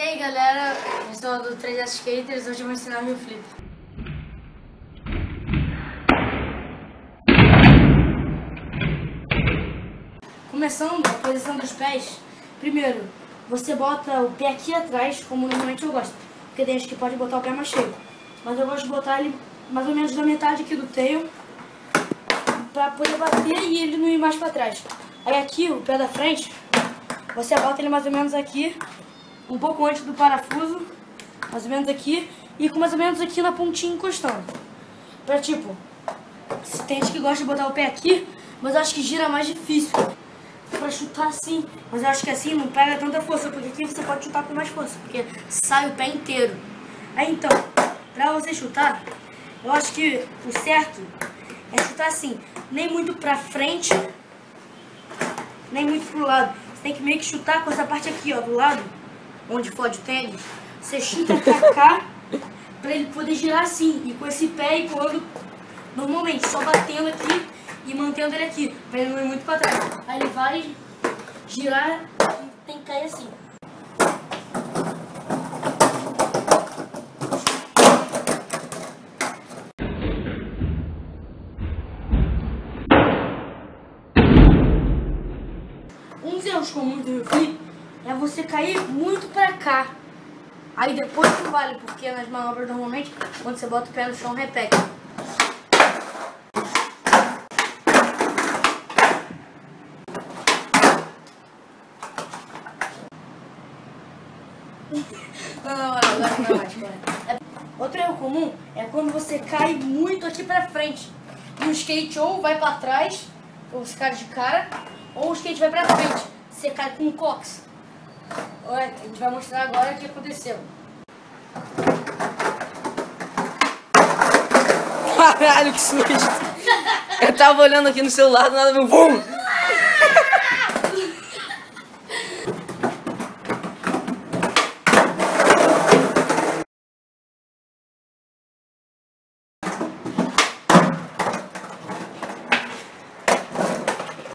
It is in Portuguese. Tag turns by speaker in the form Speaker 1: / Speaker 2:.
Speaker 1: aí galera, eu sou do 3S Skaters, hoje eu vou ensinar o Rio Flip. Começando a posição dos pés, primeiro você bota o pé aqui atrás, como normalmente eu gosto, porque tem gente que pode botar o pé mais cheio, mas eu gosto de botar ele mais ou menos na metade aqui do tail, pra poder bater e ele não ir mais pra trás. Aí aqui, o pé da frente, você bota ele mais ou menos aqui, um pouco antes do parafuso, mais ou menos aqui, e com mais ou menos aqui na pontinha encostando. Pra tipo, tem gente que gosta de botar o pé aqui, mas eu acho que gira mais difícil pra chutar assim. Mas eu acho que assim não pega tanta força, porque aqui você pode chutar com mais força, porque sai o pé inteiro. Aí então, pra você chutar, eu acho que o certo é chutar assim, nem muito pra frente, nem muito pro lado. Você tem que meio que chutar com essa parte aqui, ó, do lado onde fode o tênis, você chuta pra cá pra ele poder girar assim. E com esse pé e quando normalmente só batendo aqui e mantendo ele aqui, pra ele não ir muito pra trás. Aí ele vai girar e tem que cair assim. Um dos erros comuns do flip é você cair muito pra cá. Aí depois que vale, porque nas manobras normalmente, quando você bota o pé no chão, repete. Não, não, agora não mais, é, Outro erro comum é quando você cai muito aqui pra frente. E o skate ou vai pra trás, ou você cai de cara, ou o skate vai pra frente. Você cai com o cox. Olha, a gente vai mostrar agora o que aconteceu.
Speaker 2: Caralho, que susto! Eu tava olhando aqui no celular, do nada meu. Vum!